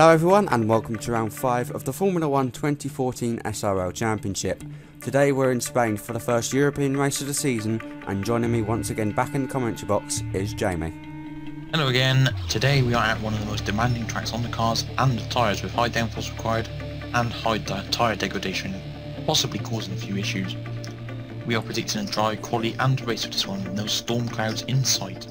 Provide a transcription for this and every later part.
Hello everyone and welcome to round 5 of the Formula 1 2014 SRL Championship. Today we're in Spain for the first European race of the season and joining me once again back in the commentary box is Jamie. Hello again, today we are at one of the most demanding tracks on the cars and the tyres with high downforce required and high tyre degradation, possibly causing a few issues. We are predicting a dry, quality and race with this one with no storm clouds in sight.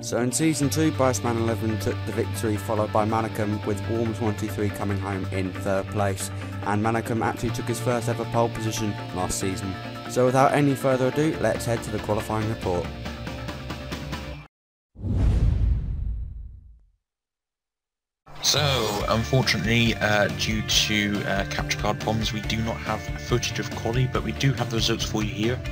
So in Season 2, Boseman 11 took the victory, followed by Manicum, with Worms 123 coming home in third place. And Manicum actually took his first ever pole position last season. So without any further ado, let's head to the qualifying report. So, unfortunately, uh, due to uh, capture card problems, we do not have footage of quali, but we do have the results for you here.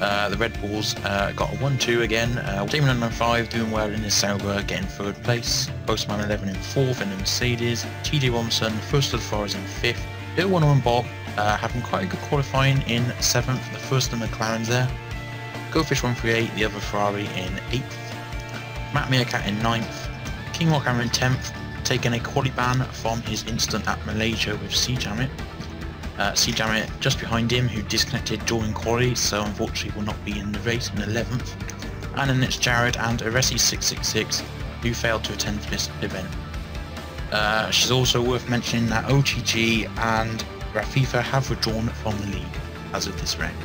Uh, the Red Bulls uh, got a 1-2 again. Uh, Damon 5 doing well in his Sauber, getting third place. Postman 11 in fourth in the Mercedes. TJ Robinson first of the Forest in fifth. Bill 101 Bob uh, having quite a good qualifying in seventh. The first of the McLarens there. Goldfish 138, the other Ferrari in eighth. Matt Meerkat in ninth. King Rock in tenth, taking a quali ban from his incident at Malaysia with C Jamit. Uh, C Jamit just behind him who disconnected during quali so unfortunately will not be in the race in 11th. And then it's Jared and Aresi666 who failed to attend this event. Uh, she's also worth mentioning that OTG and Rafifa have withdrawn from the league as of this round.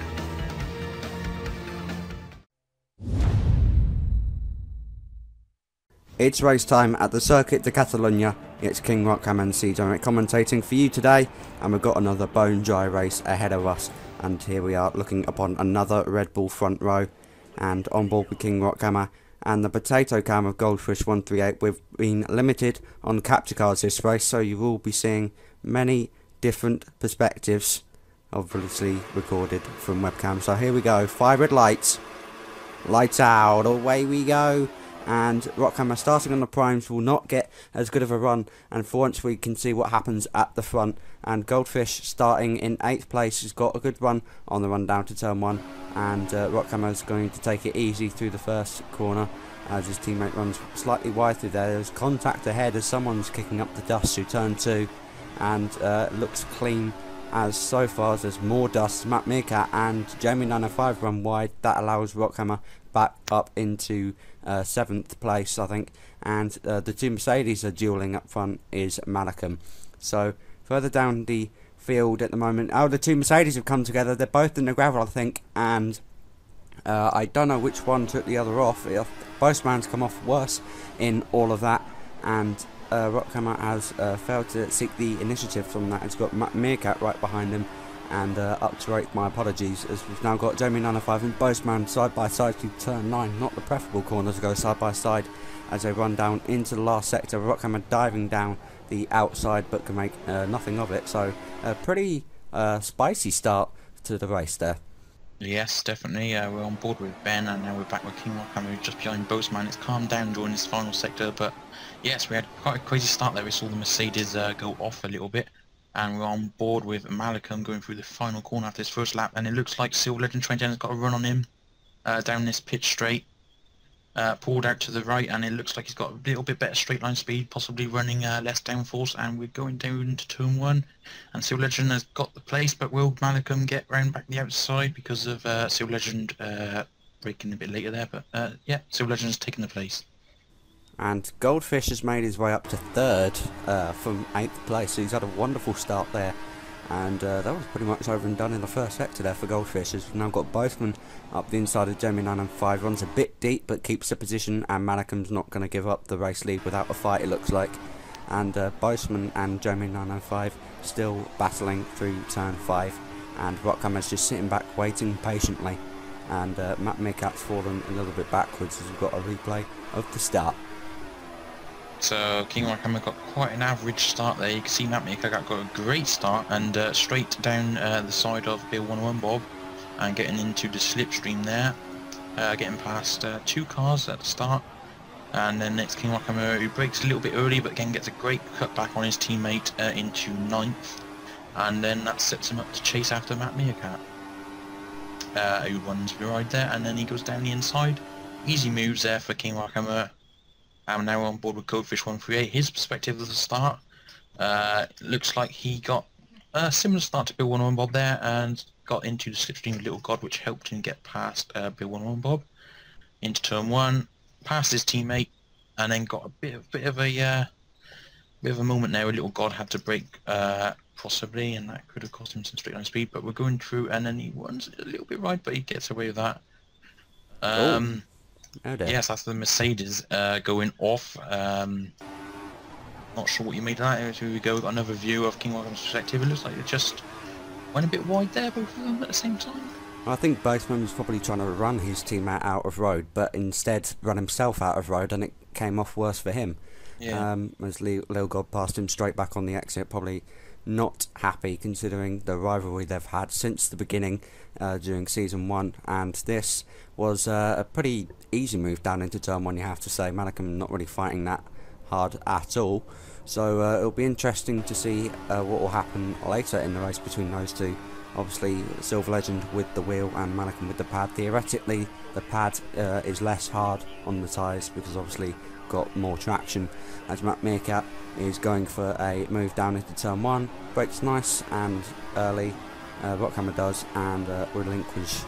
It's race time at the Circuit de Catalunya. It's King Rockham and C Dominic commentating for you today, and we've got another bone dry race ahead of us. And here we are looking upon another Red Bull front row, and on board with King Rock Rockhammer and the potato cam of Goldfish 138. We've been limited on capture cards this race, so you will be seeing many different perspectives, obviously recorded from webcam. So here we go, five red lights, lights out, away we go and Rockhammer starting on the primes will not get as good of a run and for once we can see what happens at the front and Goldfish starting in 8th place has got a good run on the run down to turn 1 and uh, Rockhammer is going to take it easy through the first corner as his teammate runs slightly wide through there. There's contact ahead as someone's kicking up the dust through turn 2 and uh, looks clean as so far there's more dust. Matt Meerkat and Jamie 905 run wide. That allows Rockhammer back up into uh, seventh place, I think. And uh, the two Mercedes are dueling up front is Malcolm. So further down the field at the moment, oh, the two Mercedes have come together. They're both in the gravel, I think, and uh, I don't know which one took the other off. Both man's come off worse in all of that, and uh, Rockhammer has uh, failed to seek the initiative from that. It's got Meerkat right behind him and uh, up to rate my apologies as we've now got Jamie 905 and Boseman side by side to turn 9 not the preferable corner to go side by side as they run down into the last sector Rockhammer diving down the outside but can make uh, nothing of it so a pretty uh, spicy start to the race there Yes, definitely. Uh, we're on board with Ben, and now we're back with King Rockhammer, just behind Boseman. It's calmed down during this final sector, but yes, we had quite a crazy start there. We saw the Mercedes uh, go off a little bit, and we're on board with Malcolm going through the final corner after his first lap. And it looks like Silver Legend Trent has got a run on him uh, down this pit straight uh, pulled out to the right. And it looks like he's got a little bit better straight line speed possibly running uh, less downforce. And we're going down to turn one. And Silver Legend has got the place but will Malcolm get round back the outside because of uh, Silver Legend uh, braking a bit later there? But uh, yeah Silver Legend has taken the place and Goldfish has made his way up to third uh, from eighth place. He's had a wonderful start there. And uh, that was pretty much over and done in the first sector there for Goldfish. Has now got Boseman up the inside of Jamie 905. Runs a bit deep but keeps the position. And Manicum's not going to give up the race lead without a fight, it looks like. And uh, Boseman and Jeremy 905 still battling through turn 5. And Rockhammer's just sitting back waiting patiently. And uh, Matt Meerkat's fallen a little bit backwards as we've got a replay of the start. So King Rockhammer got quite an average start there. You can see Matt Meerkat got a great start and uh, straight down uh, the side of Bill 101 Bob and getting into the slipstream there. Uh, getting past uh, two cars at the start and then next King Rockhammer who brakes a little bit early but again gets a great cut back on his teammate uh, into ninth and then that sets him up to chase after Matt Meerkat. Uh, who runs the ride there and then he goes down the inside. Easy moves there for King Rockhammer I'm now on board with Goldfish 138. His perspective of the start Uh, looks like he got a similar start to Bill 101 Bob there and got into the slipstream Little God, which helped him get past uh, Bill 101 Bob into turn one, past his teammate, and then got a bit of bit of a uh, bit of a moment there where Little God had to brake uh, possibly, and that could have cost him some straight line speed. But we're going through, and then he runs a little bit right, but he gets away with that. Um, Oh dear. Yes, that's the Mercedes uh, going off. Um, not sure what you made of that. Here we go. We've got another view of King Welcome's perspective. It looks like it just went a bit wide there, both of them at the same time. I think Boatman was probably trying to run his teammate out of road, but instead run himself out of road, and it came off worse for him. Yeah. Um, as Lil, Lil God passed him straight back on the exit, probably not happy considering the rivalry they've had since the beginning uh, during season one, and this was uh, a pretty easy move down into turn one. You have to say, Malcolm not really fighting that hard at all. So uh, it'll be interesting to see uh, what will happen later in the race between those two. Obviously, Silver Legend with the wheel and Mannequin with the pad. Theoretically, the pad uh, is less hard on the tyres because obviously got more traction. As Matt Meerkat is going for a move down into turn one, brakes nice and early. Uh, does and uh, relinquish,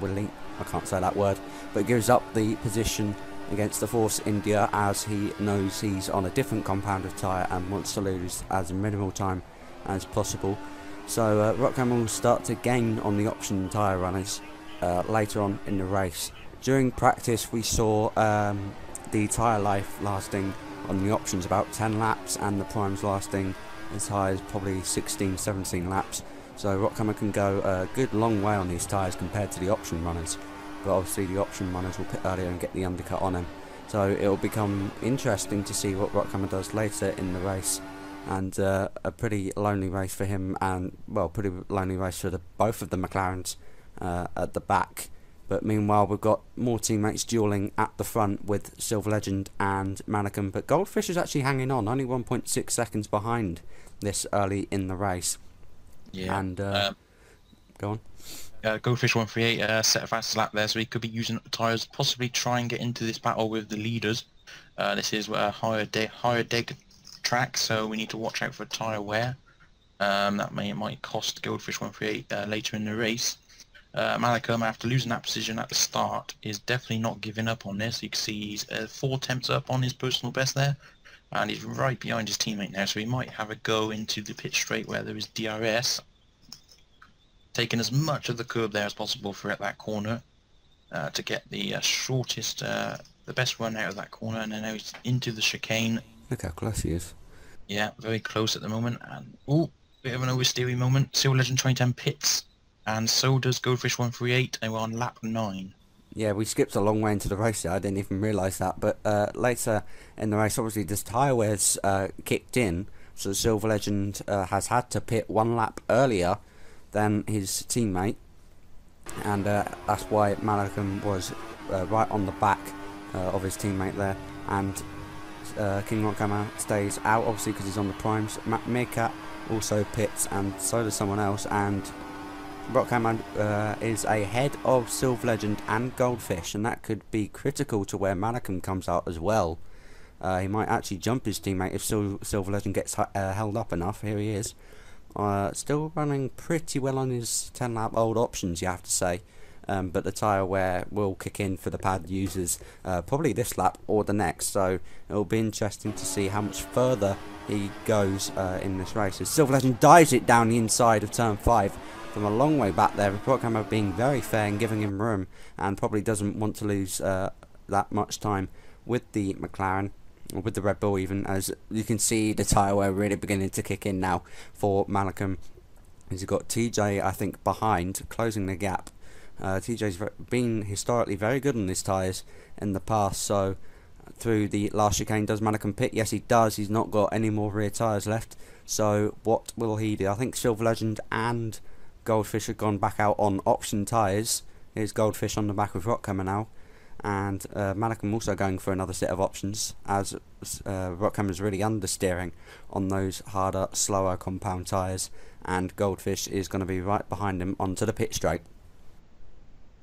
relin- I can't say that word, but gives up the position against the Force India as he knows he's on a different compound of tyre and wants to lose as minimal time as possible. So uh, Rockhammer will start to gain on the option tyre runners uh, later on in the race. During practice we saw um, the tyre life lasting on the options about 10 laps and the primes lasting as high as probably 16 17 laps. So Rockhammer can go a good long way on these tyres compared to the option runners but obviously the option runners will pit earlier and get the undercut on him. So it'll become interesting to see what Rockhammer does later in the race, and uh, a pretty lonely race for him, and well, pretty lonely race for the, both of the McLarens uh, at the back. But meanwhile, we've got more teammates dueling at the front with Silver Legend and Mannequin. But Goldfish is actually hanging on, only 1.6 seconds behind this early in the race. Yeah. And uh, Um, go on. uh, Goldfish 138 uh, set a fast lap there, so he could be using the tyres, possibly try and get into this battle with the leaders. Uh, this is a higher de- higher deg track, so we need to watch out for tyre wear. Um, that may might cost Goldfish 138 uh, later in the race. Uh, Malcolm, after losing that position at the start, is definitely not giving up on this. You can see he's uh, four attempts up on his personal best there, and he's right behind his teammate now, so he might have a go into the pit straight where there is DRS taking as much of the curb there as possible for at that corner uh, to get the uh, shortest, uh, the best run out of that corner, and then now he's into the chicane. Look how close he is. Yeah, very close at the moment, and oh, bit of an oversteering moment. Silver Legend 2010 pits, and so does Goldfish 138, and we're on lap 9. Yeah, we skipped a long way into the race. I didn't even realise that. But uh, later in the race, obviously, this tyre wears uh, kicked in, so Silver Legend uh, has had to pit one lap earlier than his teammate, and uh, that's why Malcolm was uh, right on the back uh, of his teammate there. And King Rockhammer stays out, obviously, because he's on the primes. Meerkat also pits, and so does someone else. And Rockhammer uh, is ahead of Silver Legend and Goldfish, and that could be critical to where Malcolm comes out as well. Uh, he might actually jump his teammate if Sil- Silver Legend gets uh, held up enough. Here he is. Uh, still running pretty well on his 10 lap old options, you have to say. Um, but the tyre wear will kick in for the pad users uh, probably this lap or the next. So it'll be interesting to see how much further he goes uh, in this race. As Silver Legend dives it down the inside of turn 5 from a long way back there. with Rockhammer being very fair and giving him room and probably doesn't want to lose uh, that much time with the McLaren or with the Red Bull even as you can see the tyre wear really beginning to kick in now for Malcolm. He's got TJ I think behind closing the gap. Uh, TJ's been historically very good on his tyres in the past so through the last chicane does Malcolm pit? Yes he does. He's not got any more rear tyres left. So what will he do? I think Silver Legend and Goldfish had gone back out on option tyres. Here's Goldfish on the back with Rockhammer now. And uh, also going for another set of options as uh, Rockhammer's really understeering on those harder, slower compound tyres. And Goldfish is going to be right behind him onto the pit straight.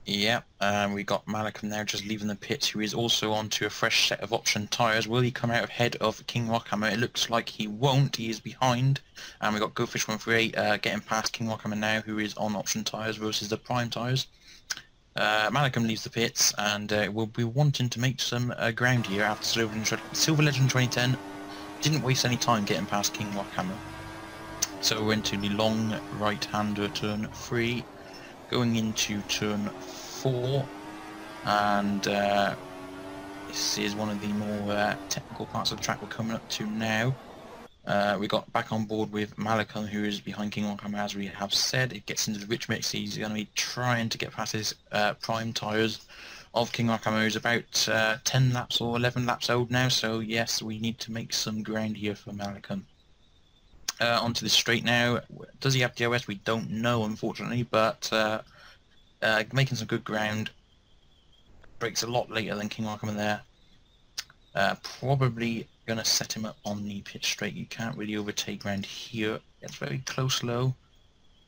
Yeah, um, we got Malcolm now just leaving the pits, who is also onto a fresh set of option tyres. Will he come out ahead of King Rockhammer? It looks like he won't. He is behind. And we got GoFish 138 uh, getting past King Rockhammer now, who is on option tyres versus the prime tyres. Uh, Malcolm leaves the pits and uh, will be wanting to make some uh, ground here after Silver, Silver Legend 2010 didn't waste any time getting past King Rockhammer. So we're into the long right-hander turn 3 going into turn four and uh, this is one of the more uh, technical parts of the track we're coming up to now. Uh, we got back on board with Malakon who is behind King Oncom as we have said. It gets into the rich mix. He's going to be trying to get past his uh, prime tyres of King Arkham who's about uh, 10 laps or 11 laps old now so yes we need to make some ground here for Malakon uh, onto the straight now. Does he have DRS? We don't know, unfortunately, but uh, uh, making some good ground. Brakes a lot later than King Arkham there. Uh, probably going to set him up on the pit straight. You can't really overtake around here. It's very close low.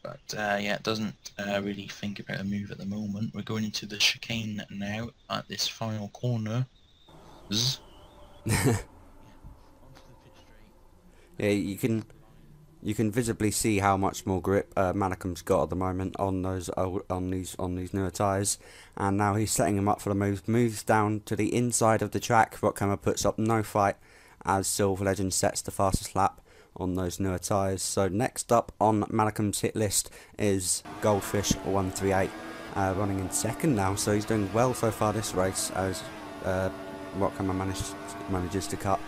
But uh, yeah, it doesn't uh, really think about a move at the moment. We're going into the chicane now at this final corner. yeah, you can you can visibly see how much more grip uh, has got at the moment on those old, on these on these newer tyres, and now he's setting him up for the move. Moves down to the inside of the track. Rockhammer puts up no fight as Silver Legend sets the fastest lap on those newer tyres. So next up on Malcolm's hit list is Goldfish 138, uh, running in second now. So he's doing well so far this race as uh, Rockhammer manages to cut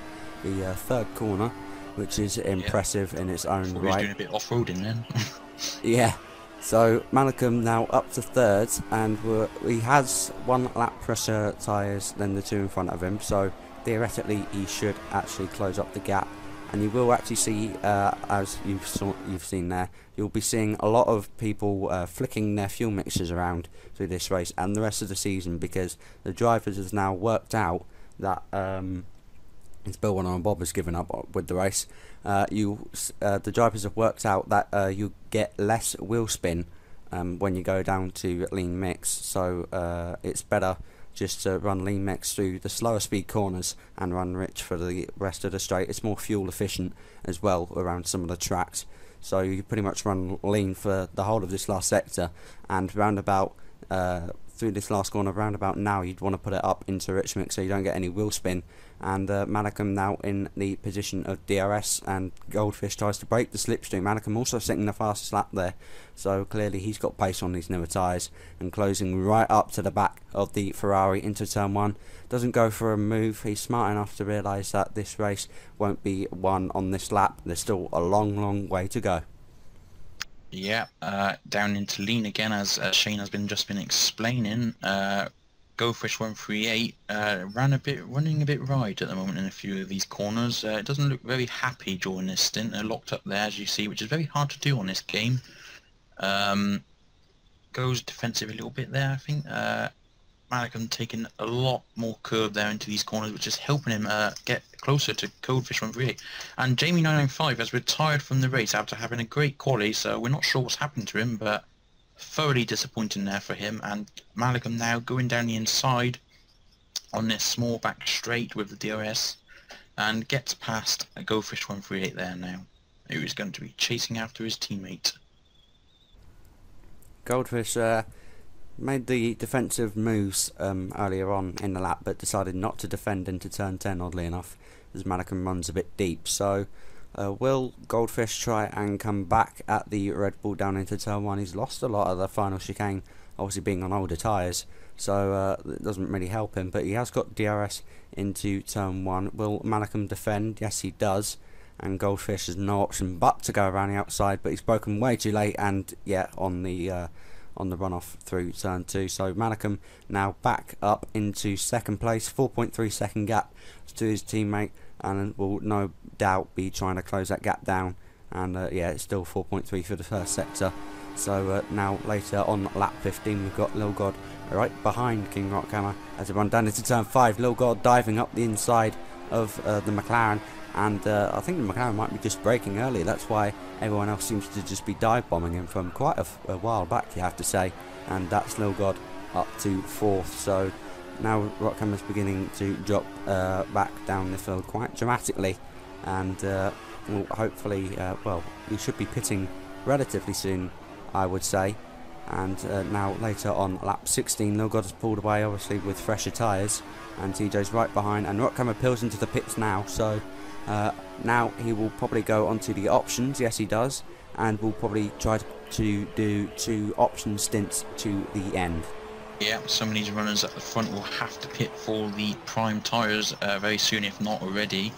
the uh, third corner which is impressive yeah. in its own Thought right. doing a bit off-roading then. yeah. So Malcolm now up to third, and he has one lap pressure tyres than the two in front of him. So theoretically, he should actually close up the gap. And you will actually see, uh, as you've saw, you've seen there, you'll be seeing a lot of people uh, flicking their fuel mixtures around through this race and the rest of the season because the drivers have now worked out that um, it's Bill One and Bob has given up with the race. Uh, you, uh, the drivers have worked out that uh, you get less wheel spin um, when you go down to lean mix, so uh, it's better just to run lean mix through the slower speed corners and run rich for the rest of the straight. It's more fuel efficient as well around some of the tracks. So you pretty much run lean for the whole of this last sector and roundabout uh, through this last corner roundabout now you'd want to put it up into rich mix so you don't get any wheel spin and uh, now in the position of DRS and Goldfish tries to break the slipstream. Malcolm also setting the fastest lap there so clearly he's got pace on these newer tyres and closing right up to the back of the Ferrari into turn 1. Doesn't go for a move, he's smart enough to realise that this race won't be won on this lap. There's still a long long way to go. Yeah, uh, down into lean again as uh, Shane has been just been explaining. Uh, GoFish 138 uh, ran a bit, running a bit right at the moment in a few of these corners. Uh, it doesn't look very happy during this stint. They're locked up there, as you see, which is very hard to do on this game. Um, goes defensive a little bit there, I think. Uh, Malcolm taking a lot more curve there into these corners, which is helping him uh, get closer to Codefish 138. And Jamie995 has retired from the race after having a great quality, so we're not sure what's happened to him, but thoroughly disappointing there for him. And Malcolm now going down the inside on this small back straight with the DRS and gets past a GoFish 138 there now, who is going to be chasing after his teammate. Goldfish uh, made the defensive moves um, earlier on in the lap, but decided not to defend into turn 10, oddly enough, as Malcolm runs a bit deep. So uh, will Goldfish try and come back at the Red Bull down into turn 1? He's lost a lot of the final chicane, obviously being on older tyres, so uh, it doesn't really help him. But he has got DRS into turn 1. Will Malcolm defend? Yes, he does. And Goldfish has no option but to go around the outside, but he's broken way too late and, yeah, on the. Uh, on the runoff through turn 2 so Malcolm now back up into second place 4.3 second gap to his teammate and will no doubt be trying to close that gap down. And uh, yeah, it's still 4.3 for the first sector. So uh, now later on lap 15, we've got Lil God right behind King Rockhammer as they run down into turn 5. Lil God diving up the inside of uh, the McLaren. And uh, I think the McLaren might be just braking early. That's why everyone else seems to just be dive bombing him from quite a, while back, you have to say. And that's Lil God up to fourth. So now Rockham is beginning to drop uh, back down the field quite dramatically, and uh, hopefully, uh, well, we should be pitting relatively soon, I would say. And uh, now later on lap 16, Lil God has pulled away, obviously with fresher tyres, and TJ's right behind, and Rockhammer peels into the pits now. So uh, now he will probably go onto the options. Yes, he does, and will probably try to do two option stints to the end. Yeah, some of these runners at the front will have to pit for the prime tyres uh, very soon, if not already.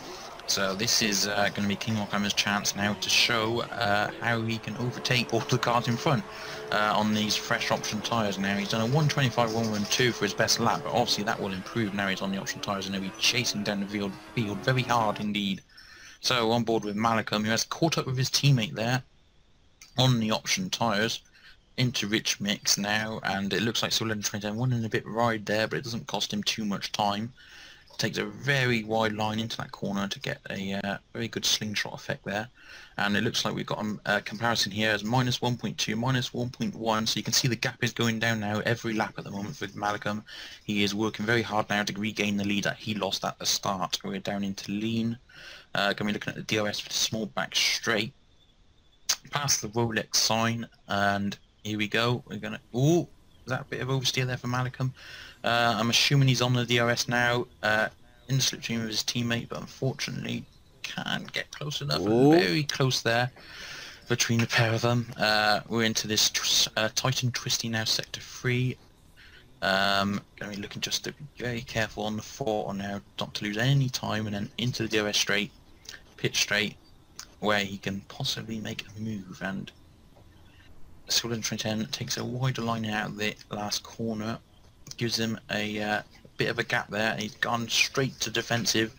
So this is uh, going to be King Rockhammer's chance now to show uh, how he can overtake all the cars in front uh, on these fresh option tyres. Now he's done a 125 112 for his best lap, but obviously that will improve now he's on the option tyres and he'll be chasing down the field, field very hard indeed. So on board with Malcolm, who has caught up with his teammate there on the option tyres into rich mix now and it looks like Solen Trent won in a bit ride there but it doesn't cost him too much time. Takes a very wide line into that corner to get a uh, very good slingshot effect there. And it looks like we've got a, a comparison here as minus 1.2 minus 1.1 so you can see the gap is going down now every lap at the moment with Malcolm. He is working very hard now to regain the lead that he lost at the start. We're down into lean. Uh, going to be looking at the DRS for the small back straight. Past the Rolex sign and here we go. We're gonna. Ooh, that a bit of oversteer there for Malcolm. Uh, I'm assuming he's on the DRS now, uh, in the slipstream of his teammate, but unfortunately can't get close enough. Very close there between the pair of them. Uh, we're into this uh, Titan Twisty now, sector three. Um, going to be looking just to be very careful on the four on now, not to lose any time, and then into the DRS straight, pit straight, where he can possibly make a move and Sullivan Trent takes a wider line out the last corner, gives him a uh, bit of a gap there. He's gone straight to defensive.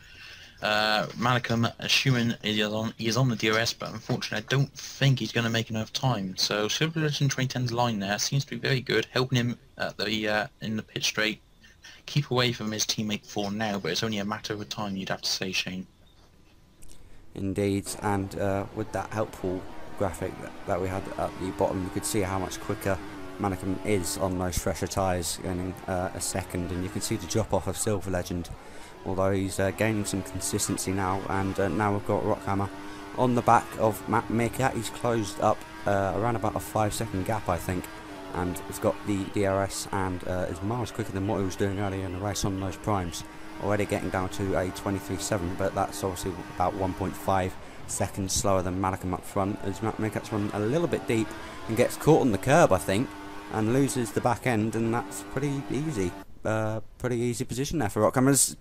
Uh, Malcolm, assuming he is, on, he is on the DRS, but unfortunately I don't think he's going to make enough time. So Legend 2010's line there seems to be very good, helping him at the uh, in the pit straight. Keep away from his teammate for now, but it's only a matter of time, you'd have to say, Shane. Indeed, and uh, with that helpful graphic that, that we had at the bottom, you could see how much quicker Mannequin is on those fresher tyres, gaining uh, a second, and you can see the drop off of Silver Legend, although he's uh, gaining some consistency now, and uh, now we've got Rockhammer on the back of Matt Meerkat. He's closed up uh, around about a five second gap, I think, and he's got the DRS and uh, is miles quicker than what he was doing earlier in the race on those primes. Already getting down to a 23.7, but that's obviously about 1.5 seconds slower than Malcolm up front as Matt run a little bit deep and gets caught on the curb I think and loses the back end and that's pretty easy uh, pretty easy position there for Rockham as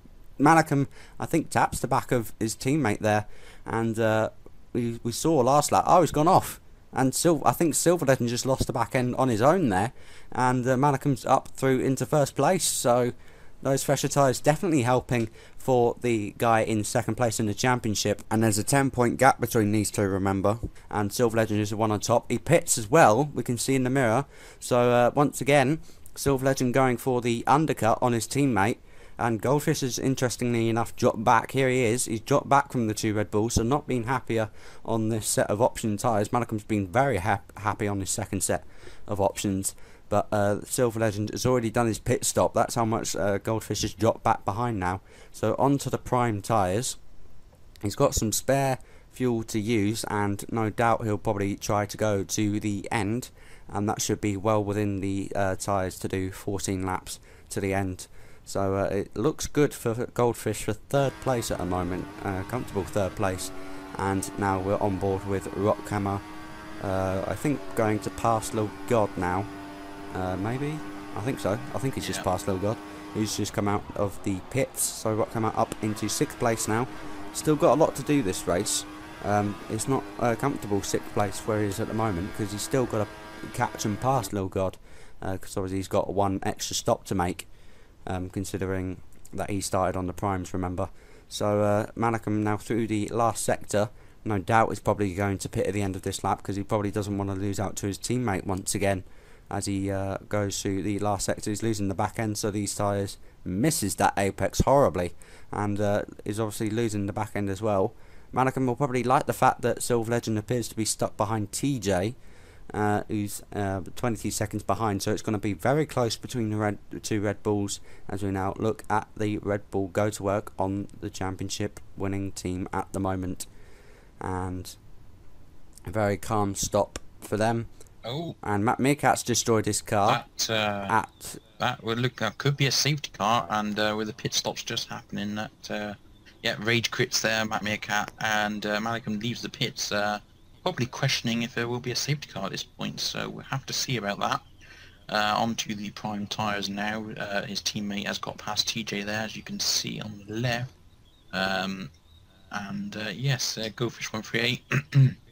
I think taps the back of his teammate there and uh, we, we saw last lap oh he's gone off and Sil I think Silver just lost the back end on his own there and uh, up through into first place so those fresher tyres definitely helping for the guy in second place in the championship. And there's a 10 point gap between these two, remember. And Silver Legend is the one on top. He pits as well, we can see in the mirror. So uh, once again, Silver Legend going for the undercut on his teammate. And Goldfish has interestingly enough dropped back. Here he is. He's dropped back from the two Red Bulls, so not being happier on this set of option tyres. Malcolm's been very ha happy on his second set of options. But uh, Silver Legend has already done his pit stop. That's how much uh, Goldfish has dropped back behind now. So onto the prime tyres. He's got some spare fuel to use and no doubt he'll probably try to go to the end and that should be well within the uh, tyres to do 14 laps to the end. So uh, it looks good for Goldfish for third place at the moment, uh, comfortable third place. And now we're on board with Rockhammer. Uh, I think going to pass Little God now. Uh, maybe? I think so. I think he's just past Little God. He's just come out of the pits. So Rockhammer up into sixth place now. Still got a lot to do this race. Um, it's not a comfortable sixth place where he is at the moment because he's still got to catch and pass Little God. Because uh, obviously he's got one extra stop to make. Um, considering that he started on the primes, remember. So uh, Malcolm now through the last sector. No doubt is probably going to pit at the end of this lap because he probably doesn't want to lose out to his teammate once again as he uh, goes through the last sector. He's losing the back end, so these tyres misses that apex horribly, and uh, is obviously losing the back end as well. Malcolm will probably like the fact that Silver Legend appears to be stuck behind TJ, uh, who's uh, 22 seconds behind. So it's going to be very close between the, red, the two Red Bulls as we now look at the Red Bull go to work on the championship winning team at the moment. And a very calm stop for them. Oh, And Matt Meerkat's destroyed his car that uh, at that would look that could be a safety car, and uh, with the pit stops just happening, that uh, yeah, rage crits there, Matt Meerkat, and uh, Malcolm leaves the pits, uh, probably questioning if there will be a safety car at this point. So we'll have to see about that. Uh, onto the prime tyres now. Uh, his teammate has got past TJ there, as you can see on the left. Um, and uh, yes, uh, GoFish 138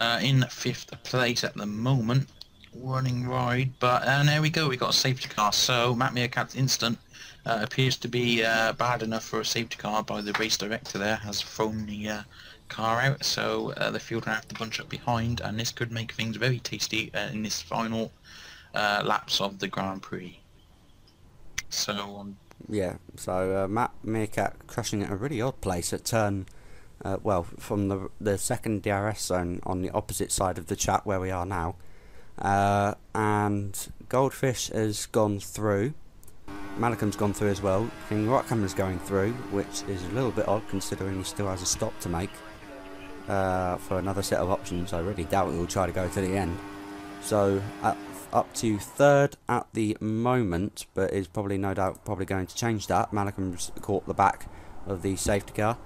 uh, in fifth place at the moment running ride, but uh, there we go. We got a safety car. So Matt Meerkat's instant uh, appears to be uh, bad enough for a safety car by the race director. There has thrown the uh, car out, so uh, the field have to bunch up behind, and this could make things very tasty in this final laps of the Grand Prix. So um, Yeah, so Matt Meerkat crashing at a really odd place at turn, uh, well, from the the second DRS zone on the opposite side of the chat where we are now. Uh, and Goldfish has gone through. Malcolm's gone through as well. King Rockhammer's going through, which is a little bit odd considering he still has a stop to make uh, for another set of options. I really doubt he'll try to go to the end. So at, up to third at the moment, but is probably no doubt probably going to change that. Malcolm's caught the back of the safety car.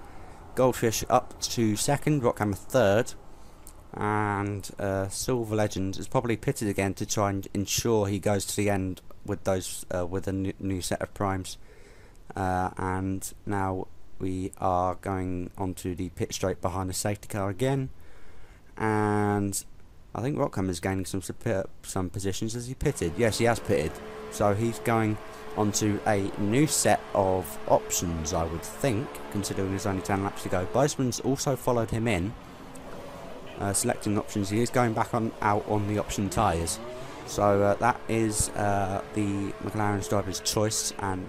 Goldfish up to second, Rockhammer third, and uh, Silver Legend is probably pitted again to try and ensure he goes to the end with those uh, with a new, set of primes. Uh, and now we are going onto the pit straight behind the safety car again, and I think Rockham is gaining some some positions as he pitted. Yes, he has pitted, so he's going onto a new set of options. I would think, considering there's only ten laps to go. Boseman's also followed him in, uh, selecting options. He is going back on out on the option tyres. So uh, that is uh, the McLaren's driver's choice, and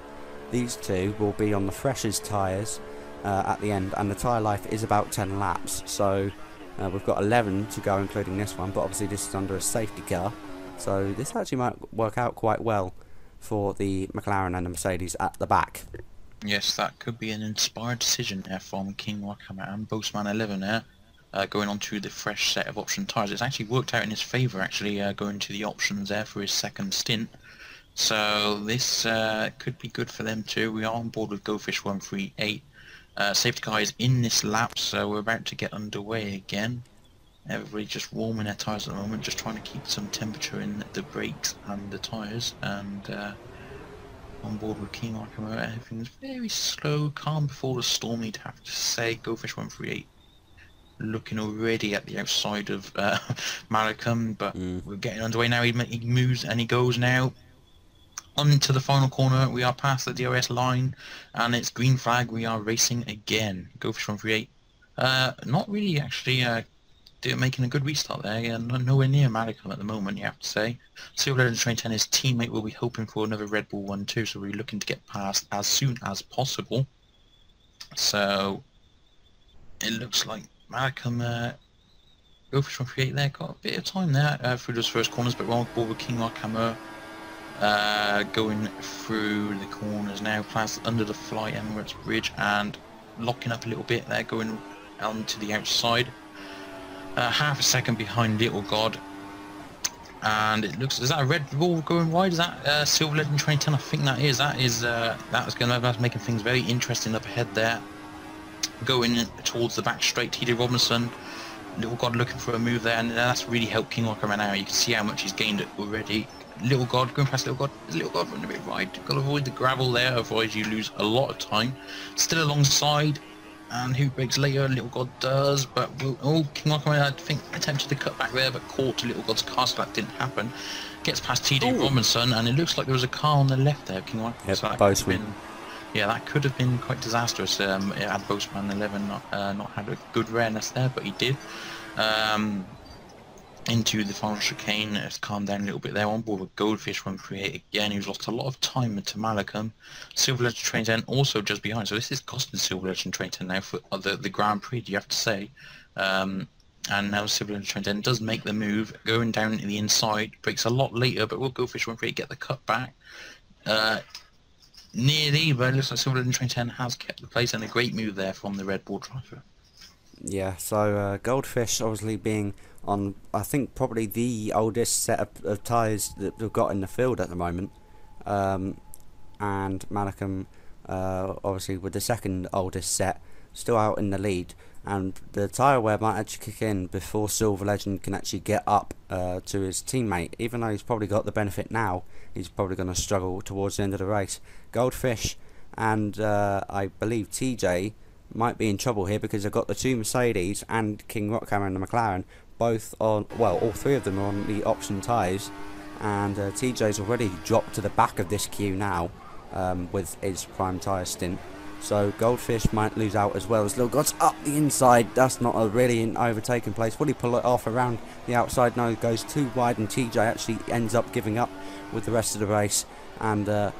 these two will be on the freshest tyres uh, at the end, and the tyre life is about 10 laps. So uh, we've got 11 to go, including this one, but obviously this is under a safety car, so this actually might work out quite well for the McLaren and the Mercedes at the back. yes, that could be an inspired decision there from King Rockhammer and Boastman 11 there. uh, going on to the fresh set of option tyres. It's actually worked out in his favour, actually, uh, going to the options there for his second stint. So this uh, could be good for them too. We are on board with GoFish 138. Uh, safety car is in this lap, so we're about to get underway again. Everybody just warming their tyres at the moment, just trying to keep some temperature in the brakes and the tyres. And uh, on board with King everything's very slow, calm before the storm, you'd have to say. GoFish 138 looking already at the outside of uh, Malcolm, but Mm. we're getting underway now. He, he moves and he goes now on into the final corner. We are past the DRS line, and it's green flag. We are racing again. GoFish 138. Uh, not really actually uh, do- making a good restart there. Yeah, no, nowhere near Malcolm at the moment, you have to say. Silver Legends Train 10, his teammate will be hoping for another Red Bull one too, so we're looking to get past as soon as possible. So it looks like Malcolm uh, GoFish 138 there got a bit of time there uh, through those first corners, but on board with King Arkham uh, going through the corners now, past under the Fly Emirates Bridge and locking up a little bit there, going onto the outside. Half a second behind Little God. And it looks, is that a Red Bull going wide? Is that uh, Silver Legend 2010? I think that is. That is, uh, that was going to, that's making things very interesting up ahead there. Going towards the back straight, TJ Robinson. Little God looking for a move there, and that's really helped King Walker right now. You can see how much he's gained already. Little God going past Little God. Little God running a bit wide? Got to avoid the gravel there, otherwise you lose a lot of time. Still alongside, and who brakes later? Little God does, but will, oh, King Walker I think attempted to cut back there, but caught Little God's car, so that didn't happen. Gets past TD Ooh. Robinson, and it looks like there was a car on the left there, King Walker. Yep, so that Boseman. been yeah, that could have been quite disastrous um, had Boastman 11 not, uh, not had a good rareness there, but he did. Um, into the final chicane, it's calmed down a little bit there. On board with Goldfish 138 again, who's lost a lot of time to Malcolm. Silver Legend Train 10 also just behind, so this is costing Silver Legend Train 10 now for uh, the, the Grand Prix, you have to say. Um, and now Civil Trent does make the move, going down the inside, brakes a lot later, but will go Fish Winfrey get the cut back. Uh, nearly, but it looks like Civil Trent has kept the place, and a great move there from the Red Bull driver. Yeah, so uh, Goldfish obviously being on, I think probably the oldest set of, of tyres that we've got in the field at the moment. Um, and Malcolm, uh, obviously with the second oldest set, still out in the lead. And the tyre wear might actually kick in before Silver Legend can actually get up uh, to his teammate. Even though he's probably got the benefit now, he's probably going to struggle towards the end of the race. Goldfish and uh, I believe TJ might be in trouble here because they've got the two Mercedes and King Rockhammer and the McLaren both on, well, all three of them are on the option tyres. And uh, TJ's already dropped to the back of this queue now um, with his prime tyre stint. So Goldfish might lose out as well as Lil God's up the inside. That's not a really an overtaking place. Will he pull it off around the outside? No, goes too wide and TJ actually ends up giving up with the rest of the race. And uh,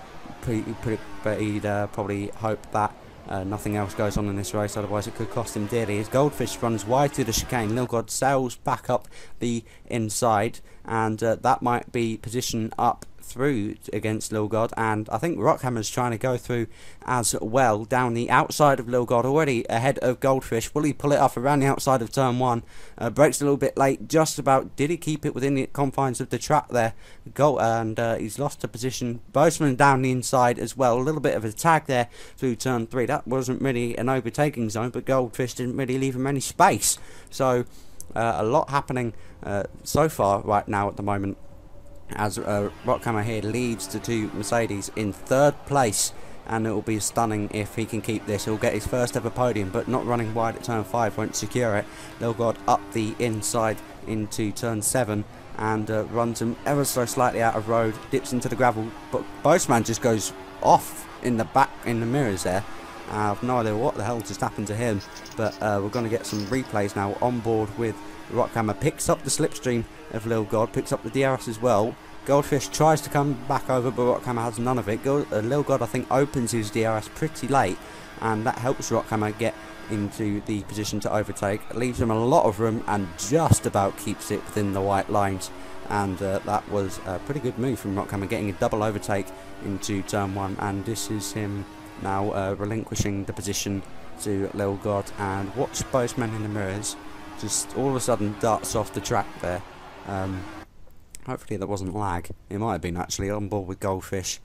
but he'd uh, probably hope that uh, nothing else goes on in this race, otherwise it could cost him dearly. As Goldfish runs wide through the chicane, Lilgod sails back up the inside, and uh, that might be position up through against Lil God, and I think Rockhammer's trying to go through as well down the outside of Lil God, already ahead of Goldfish. Will he pull it off around the outside of turn one? Uh, brakes a little bit late, just about. Did he keep it within the confines of the track there? Go and uh, he's lost a position. Boastman down the inside as well. A little bit of a tag there through turn three. That wasn't really an overtaking zone, but Goldfish didn't really leave him any space. So. Uh, a lot happening uh, so far right now at the moment as uh, Rockhammer here leads the two Mercedes in third place and it will be stunning if he can keep this. He'll get his first ever podium, but not running wide at turn 5 won't secure it. Lilgod up the inside into turn 7 and uh, runs him ever so slightly out of road, dips into the gravel, but Boastman just goes off in the back, in the mirrors there. I have no idea what the hell just happened to him, but uh, we're going to get some replays now on board with Rockhammer. Picks up the slipstream of Lil God, picks up the DRS as well. Goldfish tries to come back over, but Rockhammer has none of it. Uh, Lil God, I think, opens his DRS pretty late, and that helps Rockhammer get into the position to overtake. Leaves him a lot of room and just about keeps it within the white lines. And uh, that was a pretty good move from Rockhammer, getting a double overtake into turn one. And this is him now uh, relinquishing the position to Lil God. And watch both men in the mirrors just all of a sudden darts off the track there. Um, hopefully that wasn't lag. It might have been actually on board with Goldfish.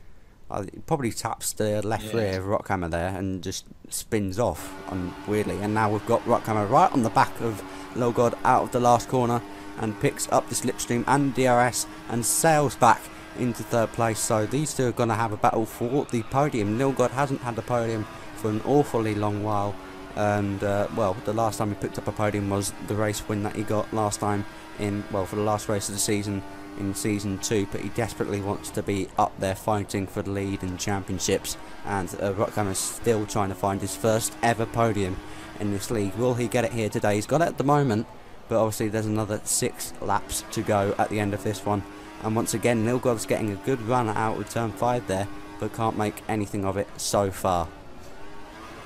Uh, probably taps the left yeah. rear of Rockhammer there and just spins off on weirdly. And now we've got Rockhammer right on the back of Lil God out of the last corner and picks up the slipstream and DRS and sails back into third place. So these two are going to have a battle for the podium. Nilgod hasn't had the podium for an awfully long while and uh, well the last time he picked up a podium was the race win that he got last time in well for the last race of the season in season 2 but he desperately wants to be up there fighting for the lead in championships and uh, Rockhammer is still trying to find his first ever podium in this league will he get it here today he's got it at the moment but obviously there's another six laps to go at the end of this one and once again Nilgov's getting a good run out with turn 5 there but can't make anything of it so far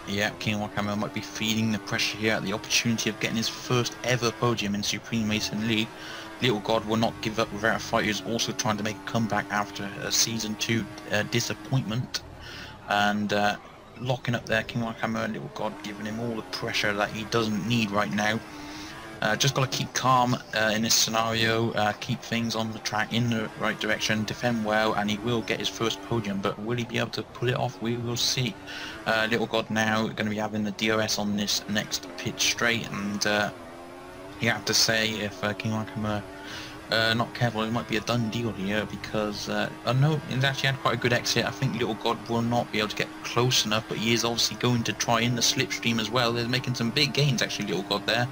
yeah, King Wakamo might be feeling the pressure here at the opportunity of getting his first ever podium in Supreme Racing League. Little God will not give up without a fight. He's also trying to make a comeback after a Season 2 uh, disappointment. And uh, locking up there, King Wakamo and Little God giving him all the pressure that he doesn't need right now. Uh, just got to keep calm uh, in this scenario, uh, keep things on the track in the right direction, defend well, and he will get his first podium. But will he be able to pull it off? We will see. Uh, Little God now going to be having the DRS on this next pit straight, and uh, you have to say if uh, King Wakama uh, not careful, it might be a done deal here because uh, I know he's actually had quite a good exit. I think Little God will not be able to get close enough, but he is obviously going to try in the slipstream as well. They're making some big gains actually, Little God there.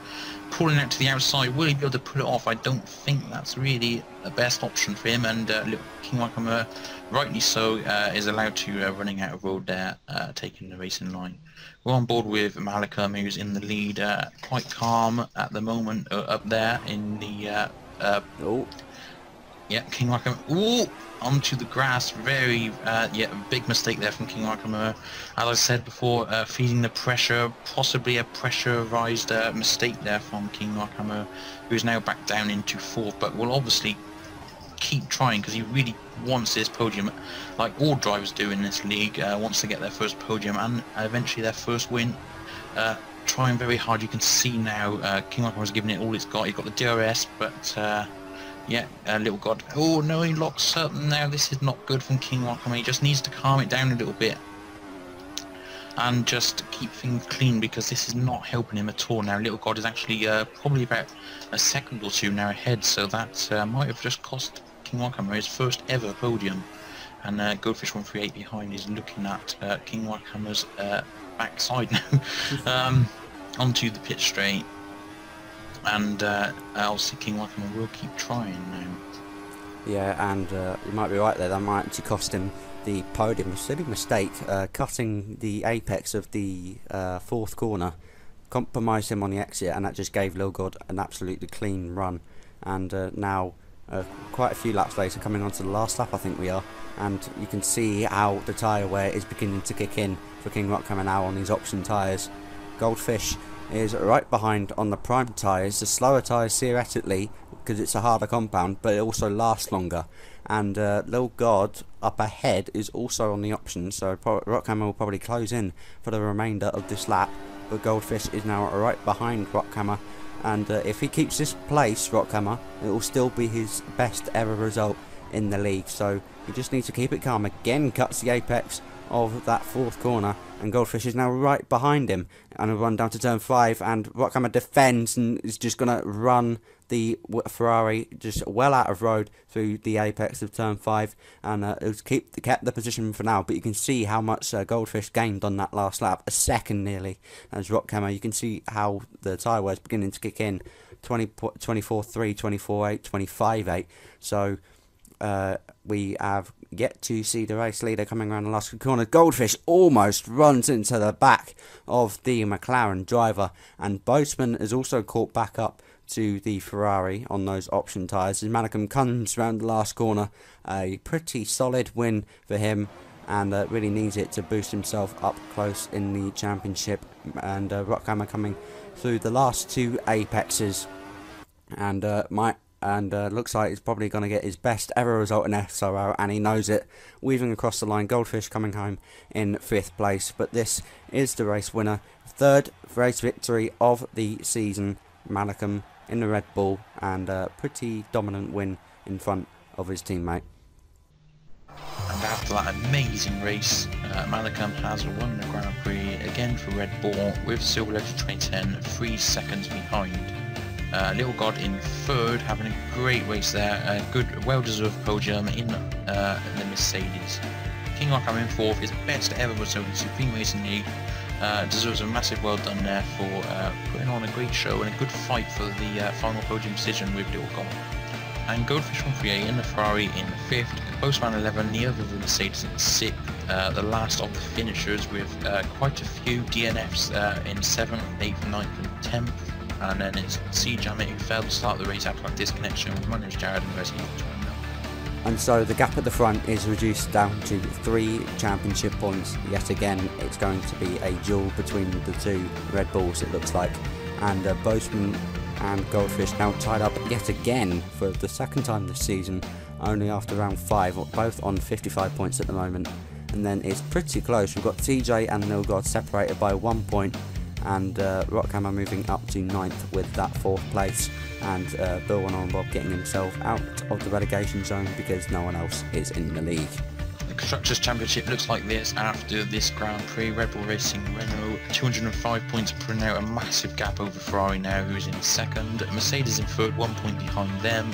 Pulling out to the outside, will he be able to pull it off? I don't think that's really the best option for him, and uh, King Wakama, rightly so, uh, is allowed to uh, running out of road there, uh, taking the racing line. We're on board with Malcolm, who's in the lead, quite calm at the moment up there in the uh, oh. Yeah, King Rackham. Ooh, onto the grass. Very, uh, yeah, big mistake there from King Rackham. Uh, as I said before, uh, feeding the pressure, possibly a pressurized uh, mistake there from King Rackham, who's now back down into fourth, but will obviously keep trying because he really wants this podium, like all drivers do in this league, uh, wants to get their first podium and eventually their first win. Uh, trying very hard. You can see now uh, King Rackham has given it all it's got. He's got the DRS, but uh, yeah, uh, little god. Oh no, he locks up. Now this is not good from King Rackham. He just needs to calm it down a little bit. And just keep things clean because this is not helping him at all now. Little God is actually uh, probably about a second or two now ahead, so that uh, might have just cost King Rackham his first ever podium. And uh, Goldfish 138 behind is looking at uh, King Rackhammer's uh, backside now. um, onto the pit straight and uh, I was thinking, well, will keep trying now. Yeah, and uh, you might be right there. That might actually cost him the podium. A silly mistake, uh, cutting the apex of the uh, fourth corner, compromised him on the exit, and that just gave Lil God an absolutely clean run. And uh, now, uh, quite a few laps later, coming on to the last lap, I think we are, and you can see how the tyre wear is beginning to kick in for King Rock coming out on these option tyres. Goldfish is right behind on the prime tyres. The slower tyres theoretically, because it's a harder compound, but it also lasts longer. And uh, Lil God up ahead is also on the option, so Rockhammer will probably close in for the remainder of this lap. But Goldfish is now right behind Rockhammer, and uh, if he keeps this place, Rockhammer, it will still be his best ever result in the league. So he just needs to keep it calm. Again, cuts the apex of that fourth corner and Goldfish is now right behind him and a run down to turn 5 and Rockhammer defends and is just going to run the Ferrari just well out of road through the apex of turn 5 and uh, it keep, kept the position for now but you can see how much uh, Goldfish gained on that last lap, a second nearly as Rockhammer, you can see how the tyre is beginning to kick in 20, 24-3, 24-8, 25-8 so uh, we have yet to see the race leader coming around the last corner. Goldfish almost runs into the back of the McLaren driver, and Boatman is also caught back up to the Ferrari on those option tyres. As Malcolm comes around the last corner, a pretty solid win for him, and uh, really needs it to boost himself up close in the championship. And uh, Rockhammer coming through the last two apexes, and uh, might and uh, looks like he's probably going to get his best ever result in SRL, and he knows it. Weaving across the line, Goldfish coming home in fifth place, but this is the race winner. Third race victory of the season, Malcolm in the Red Bull, and a pretty dominant win in front of his teammate. And after that amazing race, uh, has won the Grand Prix again for Red Bull with Silver Ledger 2010, three seconds behind. Uh, Little God in third, having a great race there. A good, well-deserved podium in uh, the Mercedes. King Rackham in fourth, his best ever result in Supreme Racing League. Uh, deserves a massive well done there for uh, putting on a great show and a good fight for the uh, final podium decision with Little God. And Goldfish 138 in the Ferrari in fifth, Postman 11, the other the Mercedes in sixth. Uh, the last of the finishers with uh, quite a few DNFs uh, in 7th, 8th, 9th and 10th and then it's C-Jamit who failed to start the race after disconnection my name is Jared and the rest and so the gap at the front is reduced down to three championship points. Yet again, it's going to be a duel between the two Red Bulls, it looks like. And uh, and Goldfish now tied up yet again for the second time this season, only after round five, both on 55 points at the moment. And then it's pretty close. We've got TJ and Nilgod separated by one point and uh, Rockhammer moving up to ninth with that fourth place and uh, Bill One on Bob getting himself out of the relegation zone because no one else is in the league. The Constructors' Championship looks like this after this Grand Prix. Red Bull Racing Renault 205 points putting out a massive gap over Ferrari now who's in second. Mercedes in third, one point behind them.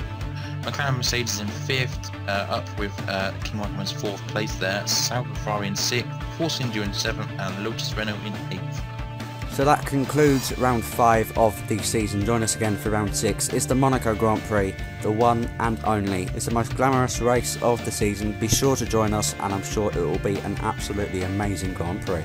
McLaren Mercedes in fifth, uh, up with uh, King Wackman's fourth place there. Sauber Ferrari in sixth, Force India in seventh, and Lotus Renault in eighth. So that concludes round 5 of the season. Join us again for round 6. It's the Monaco Grand Prix, the one and only. It's the most glamorous race of the season. Be sure to join us, and I'm sure it will be an absolutely amazing Grand Prix.